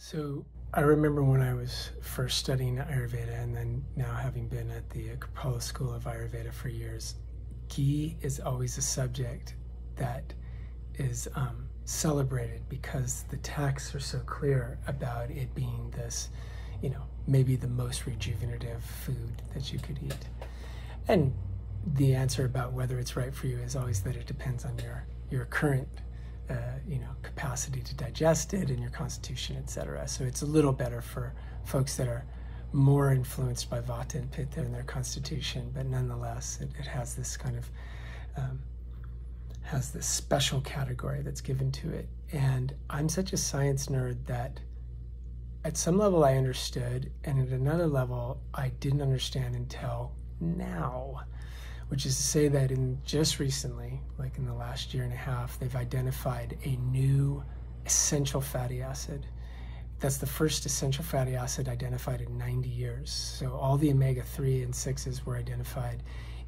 So I remember when I was first studying Ayurveda and then now having been at the Kripalu School of Ayurveda for years, ghee is always a subject that is um, celebrated because the texts are so clear about it being this, you know, maybe the most rejuvenative food that you could eat. And the answer about whether it's right for you is always that it depends on your your current uh, you know capacity to digest it and your constitution, etc. So it's a little better for folks that are more influenced by vata and pitta in their constitution, but nonetheless, it, it has this kind of um, has this special category that's given to it. And I'm such a science nerd that at some level I understood, and at another level I didn't understand until now which is to say that in just recently, like in the last year and a half, they've identified a new essential fatty acid. That's the first essential fatty acid identified in 90 years. So all the omega 3 and 6s were identified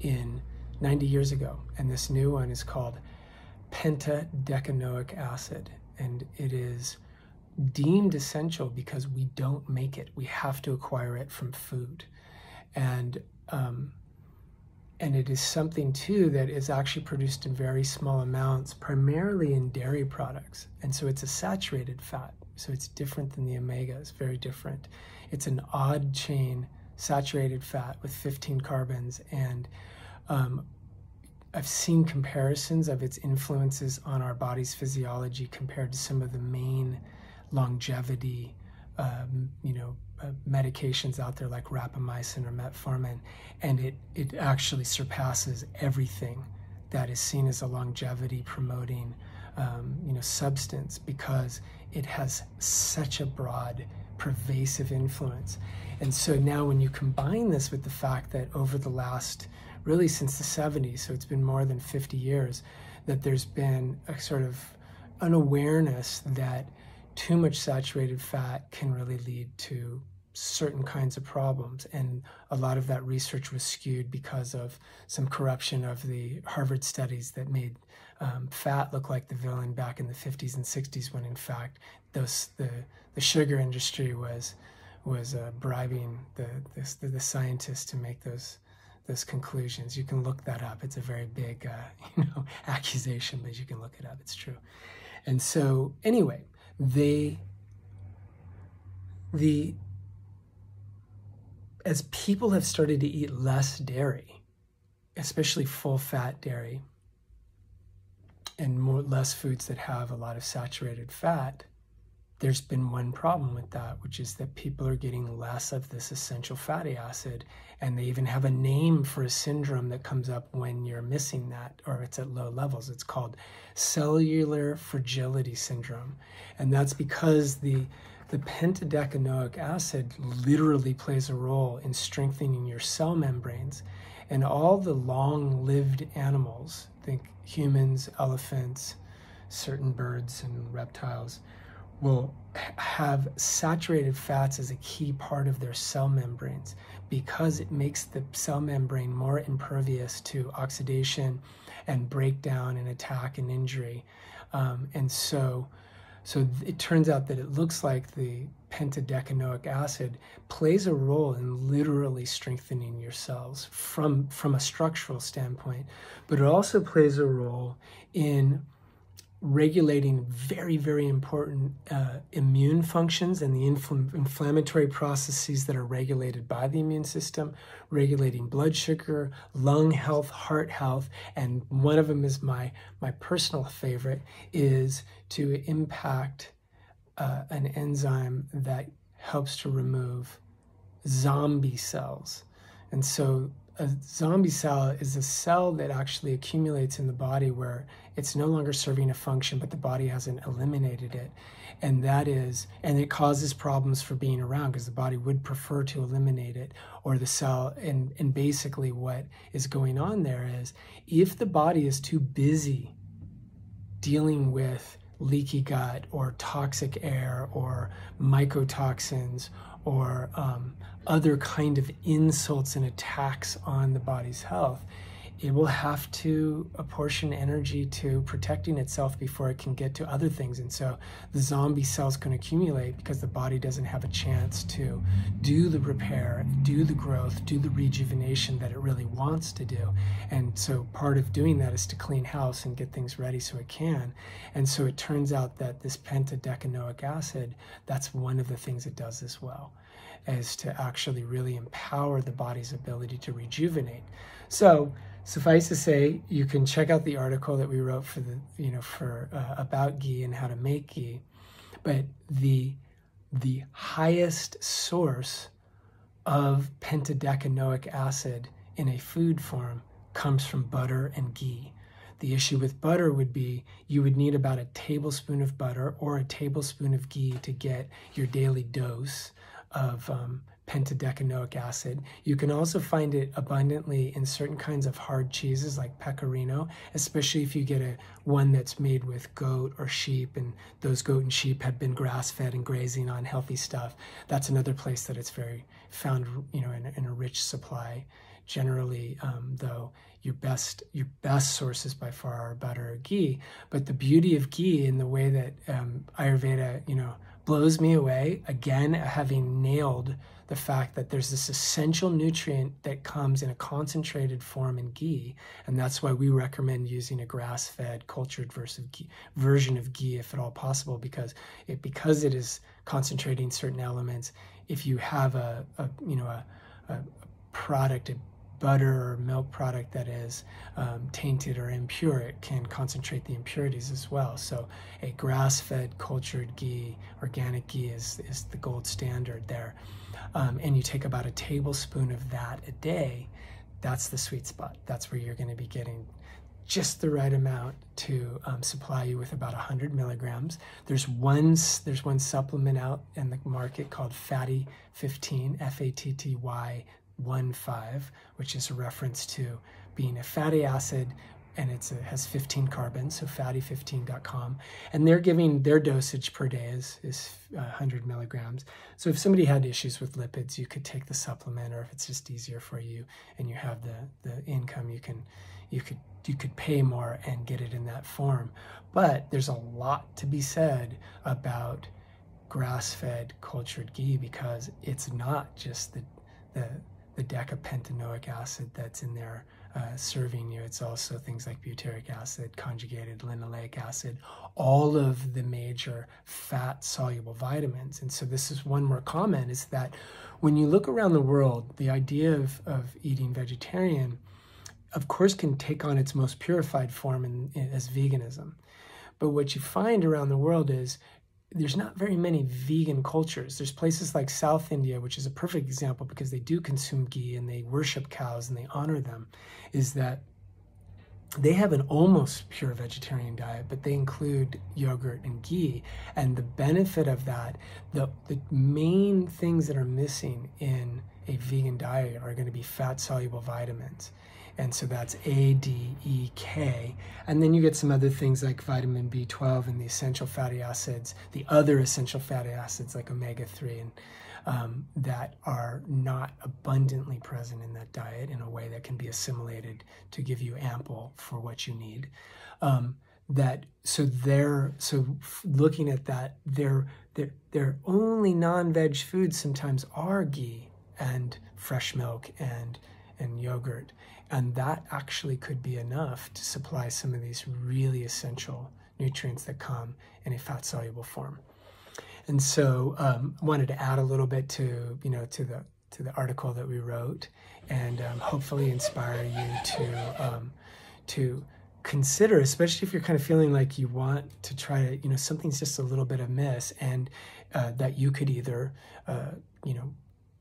in 90 years ago. And this new one is called pentadecanoic acid. And it is deemed essential because we don't make it, we have to acquire it from food. And um, and it is something too that is actually produced in very small amounts, primarily in dairy products. And so it's a saturated fat. So it's different than the omegas, very different. It's an odd chain saturated fat with 15 carbons. And um, I've seen comparisons of its influences on our body's physiology compared to some of the main longevity, um, you know, medications out there like rapamycin or metformin, and it, it actually surpasses everything that is seen as a longevity promoting um, you know, substance because it has such a broad, pervasive influence. And so now, when you combine this with the fact that over the last, really since the 70s, so it's been more than 50 years, that there's been a sort of an awareness that too much saturated fat can really lead to certain kinds of problems. And a lot of that research was skewed because of some corruption of the Harvard studies that made um, fat look like the villain back in the 50s and 60s, when in fact those the the sugar industry was was uh, bribing the, the the scientists to make those those conclusions. You can look that up. It's a very big uh, you know accusation, but you can look it up. It's true. And so anyway, they the as people have started to eat less dairy, especially full fat dairy, and more less foods that have a lot of saturated fat, there's been one problem with that, which is that people are getting less of this essential fatty acid. And they even have a name for a syndrome that comes up when you're missing that or it's at low levels. It's called cellular fragility syndrome. And that's because the the pentadecanoic acid literally plays a role in strengthening your cell membranes. And all the long lived animals, think humans, elephants, certain birds, and reptiles, will have saturated fats as a key part of their cell membranes because it makes the cell membrane more impervious to oxidation and breakdown and attack and injury. Um, and so, so it turns out that it looks like the pentadecanoic acid plays a role in literally strengthening your cells from, from a structural standpoint, but it also plays a role in regulating very, very important uh, immune functions and the infl- inflammatory processes that are regulated by the immune system, regulating blood sugar, lung health, heart health, and one of them is my my personal favorite is to impact uh, an enzyme that helps to remove zombie cells, and so a zombie cell is a cell that actually accumulates in the body where it's no longer serving a function, but the body hasn't eliminated it. And that is, and it causes problems for being around because the body would prefer to eliminate it or the cell. And, and basically, what is going on there is if the body is too busy dealing with leaky gut or toxic air or mycotoxins or um, other kind of insults and attacks on the body's health it will have to apportion energy to protecting itself before it can get to other things. And so the zombie cells can accumulate because the body doesn't have a chance to do the repair, do the growth, do the rejuvenation that it really wants to do. And so part of doing that is to clean house and get things ready so it can. And so it turns out that this pentadecanoic acid, that's one of the things it does as well is to actually really empower the body's ability to rejuvenate. So suffice to say, you can check out the article that we wrote for the, you know, for uh, about ghee and how to make ghee. But the the highest source of pentadecanoic acid in a food form comes from butter and ghee. The issue with butter would be you would need about a tablespoon of butter or a tablespoon of ghee to get your daily dose of um, pentadecanoic acid. You can also find it abundantly in certain kinds of hard cheeses like pecorino, especially if you get a one that's made with goat or sheep and those goat and sheep have been grass-fed and grazing on healthy stuff. That's another place that it's very found, you know, in, in a rich supply. Generally, um, though, your best your best sources by far are butter or ghee. But the beauty of ghee in the way that um, Ayurveda, you know, blows me away again having nailed the fact that there's this essential nutrient that comes in a concentrated form in ghee and that's why we recommend using a grass-fed cultured version of ghee if at all possible because it because it is concentrating certain elements if you have a, a you know a, a product a butter or milk product that is um, tainted or impure, it can concentrate the impurities as well. So a grass-fed cultured ghee, organic ghee is, is the gold standard there. Um, and you take about a tablespoon of that a day, that's the sweet spot. That's where you're going to be getting just the right amount to um, supply you with about 100 milligrams. There's one, there's one supplement out in the market called Fatty 15, F-A-T-T-Y 1 5, which is a reference to being a fatty acid and it has 15 carbons, so fatty15.com. And they're giving their dosage per day is, is 100 uh, milligrams. So if somebody had issues with lipids, you could take the supplement, or if it's just easier for you and you have the, the income, you can you could you could pay more and get it in that form. But there's a lot to be said about grass-fed cultured ghee because it's not just the the the decapentanoic acid that's in there uh, serving you. It's also things like butyric acid, conjugated linoleic acid, all of the major fat soluble vitamins. And so, this is one more comment is that when you look around the world, the idea of, of eating vegetarian, of course, can take on its most purified form in, in, as veganism. But what you find around the world is there's not very many vegan cultures. There's places like South India, which is a perfect example because they do consume ghee and they worship cows and they honor them, is that they have an almost pure vegetarian diet, but they include yogurt and ghee. And the benefit of that, the, the main things that are missing in a vegan diet are going to be fat soluble vitamins. And so that's A, D, E, K. And then you get some other things like vitamin B12 and the essential fatty acids, the other essential fatty acids like omega 3, and um, that are not abundantly present in that diet in a way that can be assimilated to give you ample for what you need. Um, that so they're so looking at that their their their only non-veg foods sometimes are ghee and fresh milk and and yogurt and that actually could be enough to supply some of these really essential nutrients that come in a fat soluble form. And so um, wanted to add a little bit to, you know, to the, to the article that we wrote and um, hopefully inspire you to, um, to consider, especially if you're kind of feeling like you want to try to, you know, something's just a little bit amiss and uh, that you could either, uh, you know,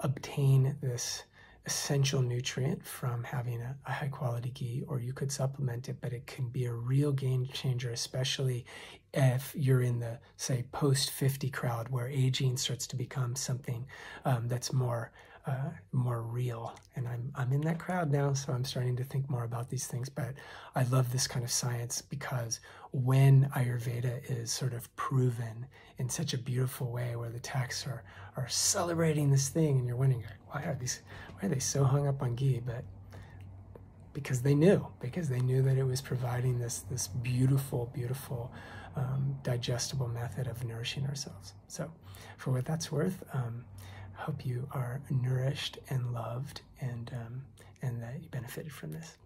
obtain this essential nutrient from having a, a, high quality ghee, or you could supplement it, but it can be a real game changer, especially if you're in the, say, post 50 crowd where aging starts to become something um, that's more. Uh, more real, and I'm I'm in that crowd now, so I'm starting to think more about these things. But I love this kind of science because when Ayurveda is sort of proven in such a beautiful way, where the texts are are celebrating this thing, and you're wondering why are these why are they so hung up on ghee? But because they knew, because they knew that it was providing this this beautiful, beautiful, um, digestible method of nourishing ourselves. So, for what that's worth, um, hope you are nourished and loved, and um, and that you benefited from this.